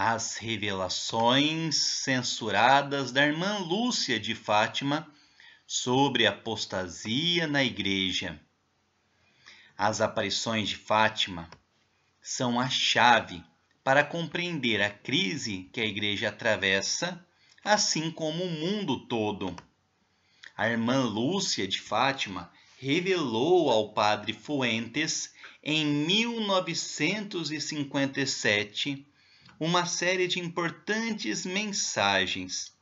As revelações censuradas da irmã Lúcia de Fátima sobre apostasia na Igreja. As aparições de Fátima são a chave para compreender a crise que a Igreja atravessa, assim como o mundo todo. A irmã Lúcia de Fátima revelou ao padre Fuentes em 1957 uma série de importantes mensagens.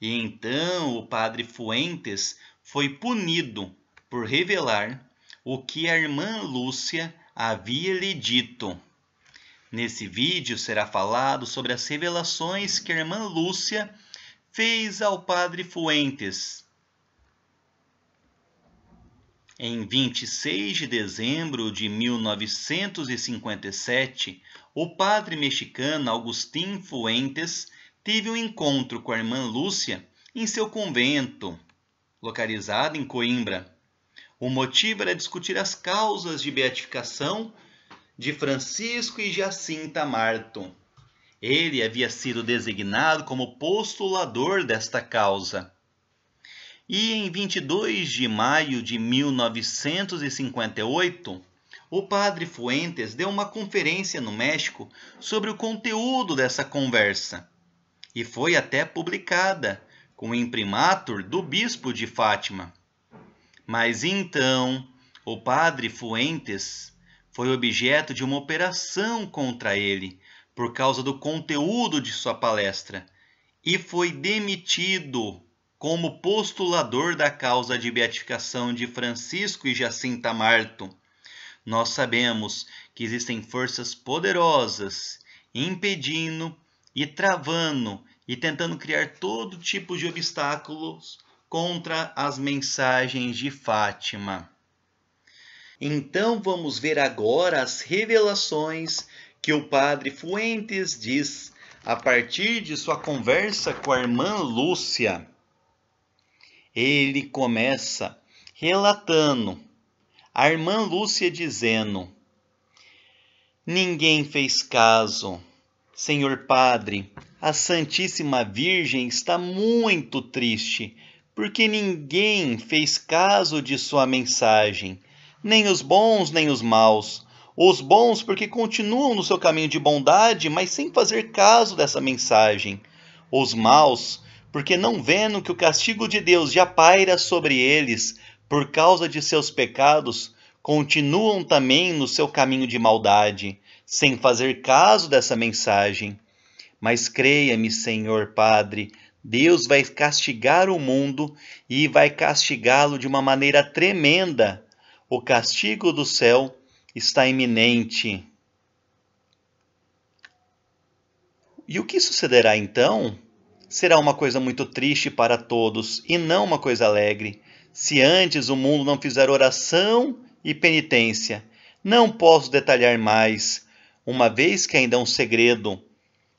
E então o padre Fuentes foi punido por revelar o que a irmã Lúcia havia lhe dito. Nesse vídeo será falado sobre as revelações que a irmã Lúcia fez ao padre Fuentes em 26 de dezembro de 1957, o padre mexicano Agustín Fuentes teve um encontro com a irmã Lúcia em seu convento, localizado em Coimbra. O motivo era discutir as causas de beatificação de Francisco e Jacinta Marto. Ele havia sido designado como postulador desta causa. E em 22 de maio de 1958, o padre Fuentes deu uma conferência no México sobre o conteúdo dessa conversa e foi até publicada com o imprimatur do bispo de Fátima. Mas então, o padre Fuentes foi objeto de uma operação contra ele por causa do conteúdo de sua palestra e foi demitido como postulador da causa de beatificação de Francisco e Jacinta Marto. Nós sabemos que existem forças poderosas impedindo e travando e tentando criar todo tipo de obstáculos contra as mensagens de Fátima. Então vamos ver agora as revelações que o padre Fuentes diz a partir de sua conversa com a irmã Lúcia ele começa relatando a irmã Lúcia dizendo: Ninguém fez caso. Senhor Padre, a Santíssima Virgem está muito triste, porque ninguém fez caso de sua mensagem, nem os bons nem os maus. Os bons, porque continuam no seu caminho de bondade, mas sem fazer caso dessa mensagem. Os maus, porque não vendo que o castigo de Deus já paira sobre eles por causa de seus pecados, continuam também no seu caminho de maldade, sem fazer caso dessa mensagem. Mas creia-me, Senhor Padre, Deus vai castigar o mundo e vai castigá-lo de uma maneira tremenda. O castigo do céu está iminente. E o que sucederá então? Será uma coisa muito triste para todos e não uma coisa alegre, se antes o mundo não fizer oração e penitência. Não posso detalhar mais, uma vez que ainda é um segredo.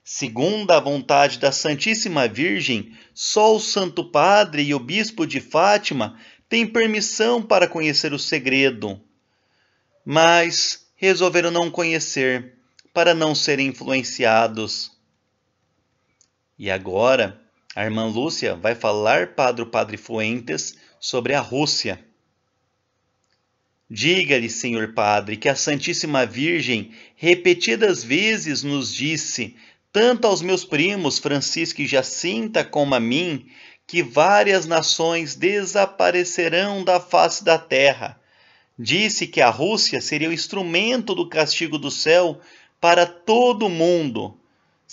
Segundo a vontade da Santíssima Virgem, só o Santo Padre e o Bispo de Fátima têm permissão para conhecer o segredo. Mas resolveram não conhecer, para não serem influenciados. E agora, a irmã Lúcia vai falar para o Padre Fuentes sobre a Rússia. Diga-lhe, Senhor Padre, que a Santíssima Virgem repetidas vezes nos disse, tanto aos meus primos Francisco e Jacinta como a mim, que várias nações desaparecerão da face da terra. Disse que a Rússia seria o instrumento do castigo do céu para todo o mundo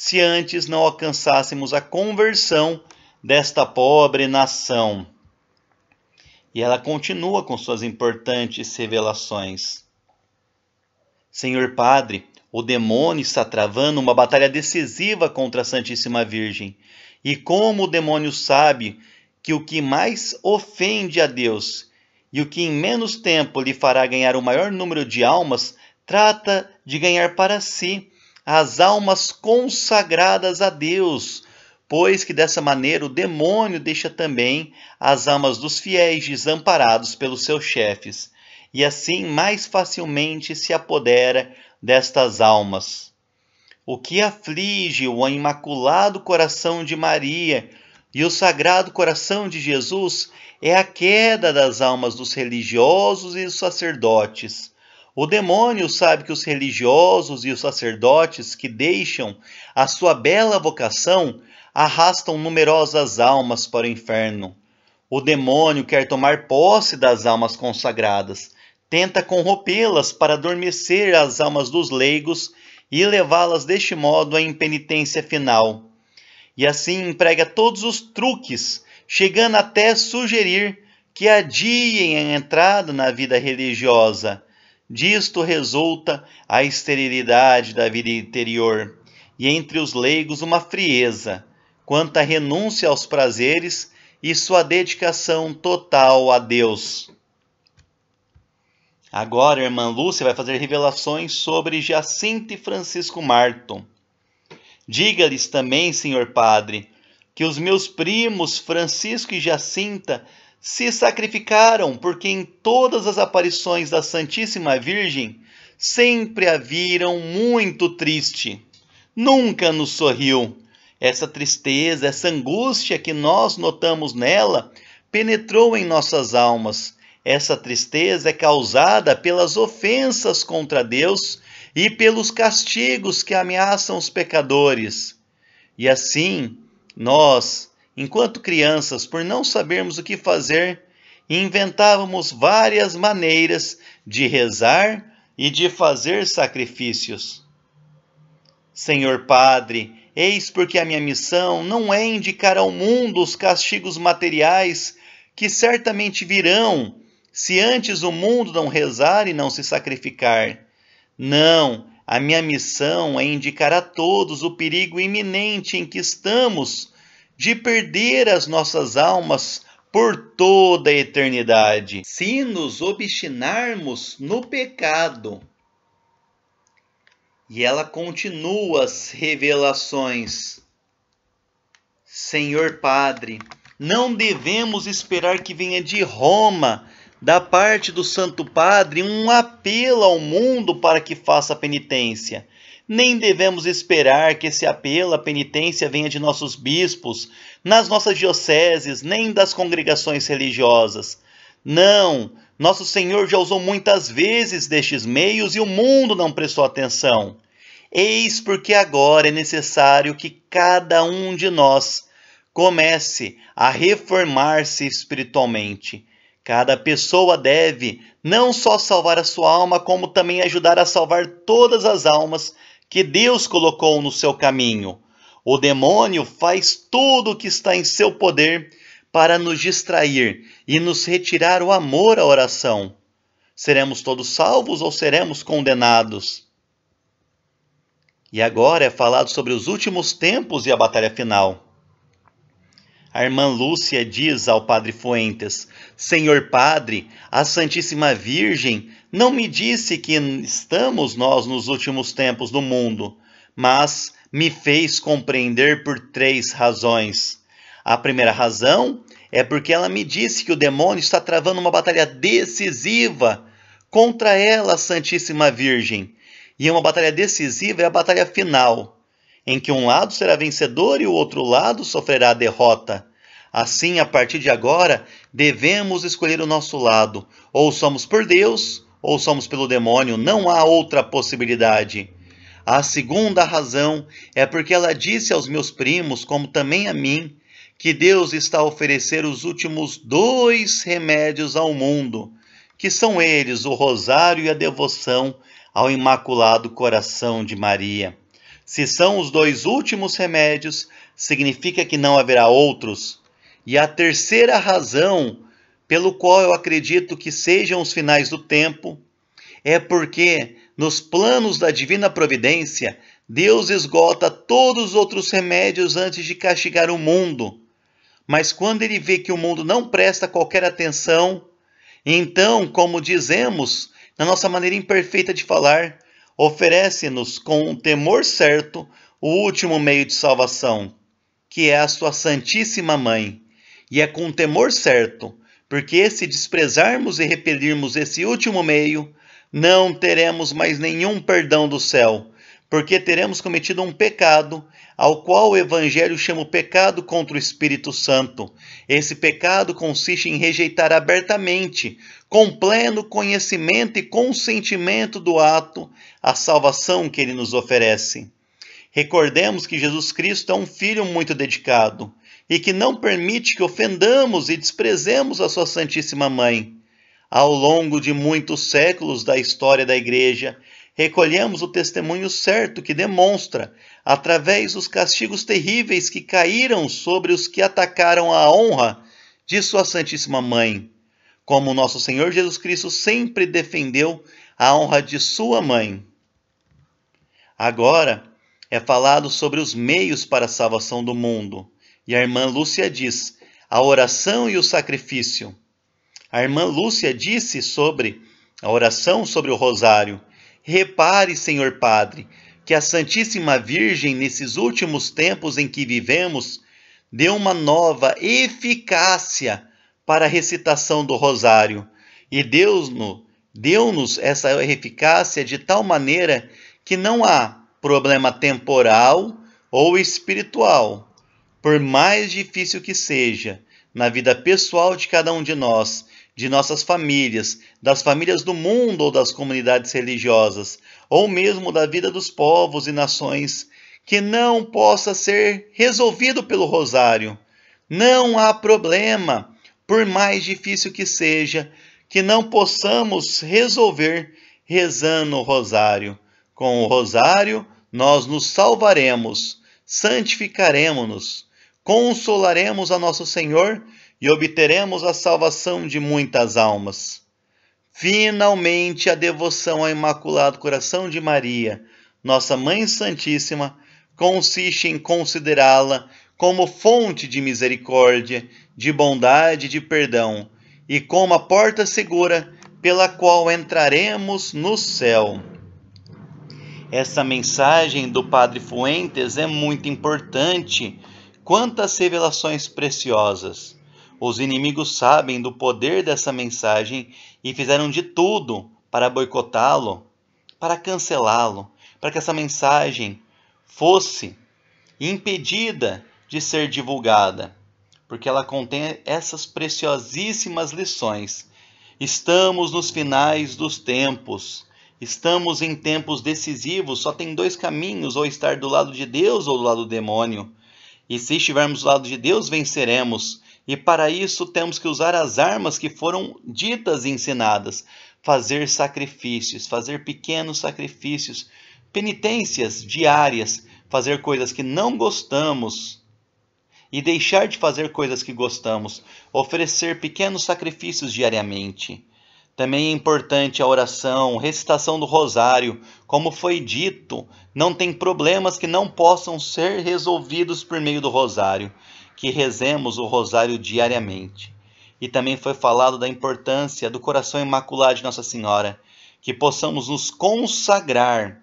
se antes não alcançássemos a conversão desta pobre nação. E ela continua com suas importantes revelações. Senhor Padre, o demônio está travando uma batalha decisiva contra a Santíssima Virgem. E como o demônio sabe que o que mais ofende a Deus e o que em menos tempo lhe fará ganhar o maior número de almas, trata de ganhar para si as almas consagradas a Deus, pois que dessa maneira o demônio deixa também as almas dos fiéis desamparados pelos seus chefes, e assim mais facilmente se apodera destas almas. o que aflige o imaculado coração de Maria e o sagrado coração de Jesus é a queda das almas dos religiosos e dos sacerdotes. O demônio sabe que os religiosos e os sacerdotes que deixam a sua bela vocação arrastam numerosas almas para o inferno. O demônio quer tomar posse das almas consagradas, tenta corrompê-las para adormecer as almas dos leigos e levá-las deste modo à impenitência final. E assim emprega todos os truques, chegando até sugerir que adiem a entrada na vida religiosa. Disto resulta a esterilidade da vida interior, e entre os leigos uma frieza, quanto à renúncia aos prazeres e sua dedicação total a Deus. Agora, a irmã Lúcia vai fazer revelações sobre Jacinto e Francisco Marton. Diga-lhes também, senhor padre, que os meus primos Francisco e Jacinta se sacrificaram, porque em todas as aparições da Santíssima Virgem sempre a viram muito triste. Nunca nos sorriu. Essa tristeza, essa angústia que nós notamos nela, penetrou em nossas almas essa tristeza é causada pelas ofensas contra Deus e pelos castigos que ameaçam os pecadores. E assim, nós, enquanto crianças, por não sabermos o que fazer, inventávamos várias maneiras de rezar e de fazer sacrifícios. Senhor Padre, eis porque a minha missão não é indicar ao mundo os castigos materiais que certamente virão se antes o mundo não rezar e não se sacrificar. Não, a minha missão é indicar a todos o perigo iminente em que estamos de perder as nossas almas por toda a eternidade, se nos obstinarmos no pecado. E ela continua as revelações. Senhor Padre, não devemos esperar que venha de Roma da parte do Santo Padre um apelo ao mundo para que faça penitência. Nem devemos esperar que esse apelo à penitência venha de nossos bispos, nas nossas dioceses, nem das congregações religiosas. Não, nosso Senhor já usou muitas vezes destes meios e o mundo não prestou atenção. Eis porque agora é necessário que cada um de nós comece a reformar-se espiritualmente Cada pessoa deve não só salvar a sua alma, como também ajudar a salvar todas as almas que Deus colocou no seu caminho. O demônio faz tudo o que está em seu poder para nos distrair e nos retirar o amor à oração. Seremos todos salvos ou seremos condenados? E agora é falado sobre os últimos tempos e a batalha final. A irmã Lúcia diz ao padre Fuentes: Senhor Padre, a Santíssima Virgem não me disse que estamos nós nos últimos tempos do mundo, mas me fez compreender por três razões. A primeira razão é porque ela me disse que o demônio está travando uma batalha decisiva contra ela, a Santíssima Virgem. E uma batalha decisiva é a batalha final, em que um lado será vencedor e o outro lado sofrerá derrota. Assim, a partir de agora, devemos escolher o nosso lado. Ou somos por Deus, ou somos pelo demônio. Não há outra possibilidade. A segunda razão é porque ela disse aos meus primos, como também a mim, que Deus está a oferecer os últimos dois remédios ao mundo, que são eles o rosário e a devoção ao Imaculado Coração de Maria. Se são os dois últimos remédios, significa que não haverá outros. E a terceira razão pelo qual eu acredito que sejam os finais do tempo é porque nos planos da divina providência Deus esgota todos os outros remédios antes de castigar o mundo. Mas quando ele vê que o mundo não presta qualquer atenção, então, como dizemos na nossa maneira imperfeita de falar, oferece-nos com um temor certo o último meio de salvação, que é a sua Santíssima Mãe. E é com temor certo, porque se desprezarmos e repelirmos esse último meio, não teremos mais nenhum perdão do céu, porque teremos cometido um pecado, ao qual o Evangelho chama o pecado contra o Espírito Santo. Esse pecado consiste em rejeitar abertamente, com pleno conhecimento e consentimento do ato, a salvação que ele nos oferece. Recordemos que Jesus Cristo é um filho muito dedicado e que não permite que ofendamos e desprezemos a sua Santíssima Mãe. Ao longo de muitos séculos da história da Igreja, recolhemos o testemunho certo que demonstra, através dos castigos terríveis que caíram sobre os que atacaram a honra de Sua Santíssima Mãe, como nosso Senhor Jesus Cristo sempre defendeu a honra de Sua Mãe. Agora é falado sobre os meios para a salvação do mundo, e a irmã Lúcia diz: a oração e o sacrifício. A irmã Lúcia disse sobre a oração sobre o rosário Repare, Senhor Padre, que a Santíssima Virgem, nesses últimos tempos em que vivemos, deu uma nova eficácia para a recitação do Rosário e Deus-nos deu-nos essa eficácia de tal maneira que não há problema temporal ou espiritual, por mais difícil que seja, na vida pessoal de cada um de nós, de nossas famílias, das famílias do mundo ou das comunidades religiosas, ou mesmo da vida dos povos e nações, que não possa ser resolvido pelo rosário. Não há problema, por mais difícil que seja, que não possamos resolver rezando o rosário. Com o rosário, nós nos salvaremos, santificaremos-nos, consolaremos a nosso Senhor e obteremos a salvação de muitas almas. Finalmente, a devoção ao Imaculado Coração de Maria, nossa Mãe Santíssima, consiste em considerá-la como fonte de misericórdia, de bondade e de perdão, e como a porta segura pela qual entraremos no céu. Essa mensagem do Padre Fuentes é muito importante. Quantas revelações preciosas! Os inimigos sabem do poder dessa mensagem e fizeram de tudo para boicotá-lo, para cancelá-lo, para que essa mensagem fosse impedida de ser divulgada, porque ela contém essas preciosíssimas lições. Estamos nos finais dos tempos. Estamos em tempos decisivos, só tem dois caminhos, ou estar do lado de Deus ou do lado do demônio. E se estivermos do lado de Deus, venceremos. E para isso temos que usar as armas que foram ditas e ensinadas, fazer sacrifícios, fazer pequenos sacrifícios, penitências diárias, fazer coisas que não gostamos e deixar de fazer coisas que gostamos, oferecer pequenos sacrifícios diariamente. Também é importante a oração, recitação do rosário, como foi dito, não tem problemas que não possam ser resolvidos por meio do rosário que rezemos o rosário diariamente. E também foi falado da importância do coração imaculado de Nossa Senhora, que possamos nos consagrar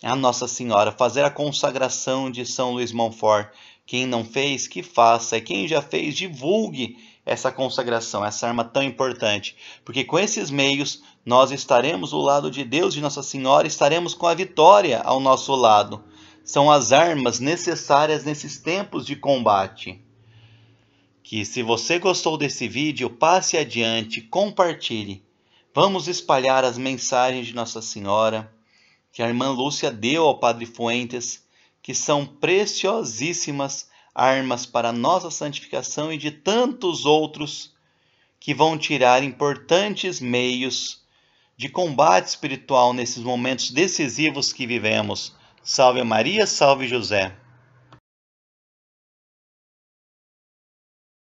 a Nossa Senhora, fazer a consagração de São Luís Montfort. Quem não fez, que faça, e quem já fez, divulgue essa consagração, essa arma tão importante, porque com esses meios nós estaremos do lado de Deus, de Nossa Senhora, estaremos com a vitória ao nosso lado. São as armas necessárias nesses tempos de combate que se você gostou desse vídeo, passe adiante, compartilhe. Vamos espalhar as mensagens de Nossa Senhora que a irmã Lúcia deu ao Padre Fuentes, que são preciosíssimas armas para nossa santificação e de tantos outros que vão tirar importantes meios de combate espiritual nesses momentos decisivos que vivemos. Salve Maria, salve José.